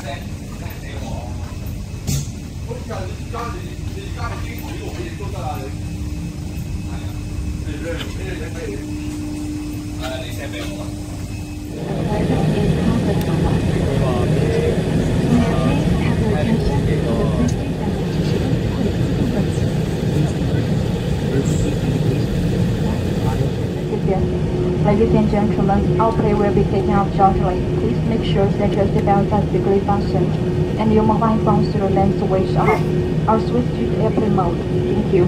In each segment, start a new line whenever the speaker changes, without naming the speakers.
谁？谁谁我？我讲你家，你家里辛苦，因为我们也都在那里。哎呀，对对对对对对。你先别我。
Ladies and gentlemen, our play will be taken off shortly. Please make sure that your seatbelts are securely fastened and your mobile phones remain switched off or switch to airplane mode. Thank you.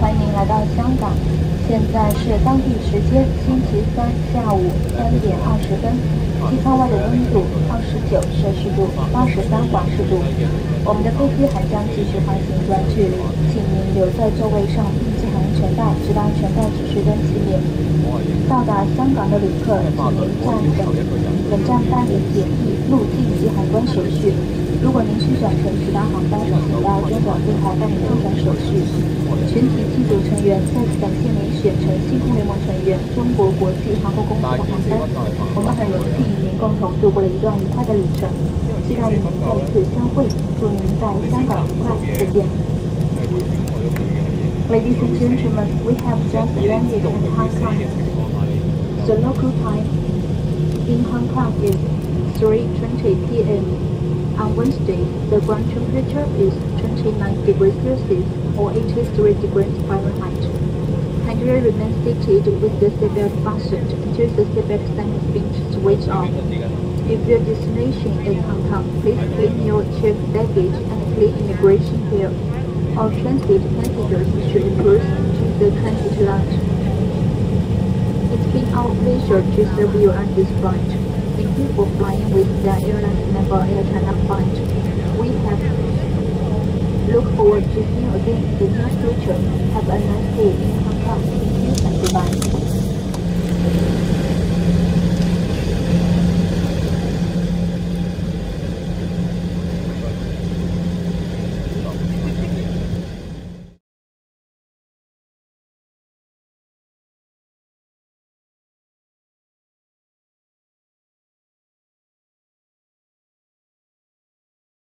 欢迎来到香港。现在是当地时间星期三下午三点二十分，
机舱外的温度二
十九摄氏度，八十三华氏度。
我们的飞机还将继续航行一段距离，
请您留在座位上并系好安全带，直到全带指示灯熄灭。到达香港的旅客，请您站
等本站办理
检疫、入境及海关手续。如果您需转乘其他航班，请到中转柜台办理退转手续。
全体机
组成员再次感谢您选乘星空联盟成员中国国际航空公司的航班，
我们很荣幸
与您共同度过了一段愉快的旅程，
期待与您再次
相会，祝您在香港愉快，再见。Ladies and gentlemen, we have just landed in Hong Kong.
The
local time in Hong Kong is 3:20 p.m. On Wednesday, the ground temperature is 29 degrees Celsius or 83 degrees Fahrenheit. Kindly remains seated with the seatbelt fastened until the seatbelt sign has been switched on. If your destination is Hong Kong, please clean your checked baggage and clean immigration here. All transit passengers should proceed to the transit lounge. It's been our pleasure to serve you on this flight. Thank you flying with Star Alliance member Air China flight. We have look forward to seeing you again in the near future. Have a nice day in Hong Kong. Thank you and goodbye.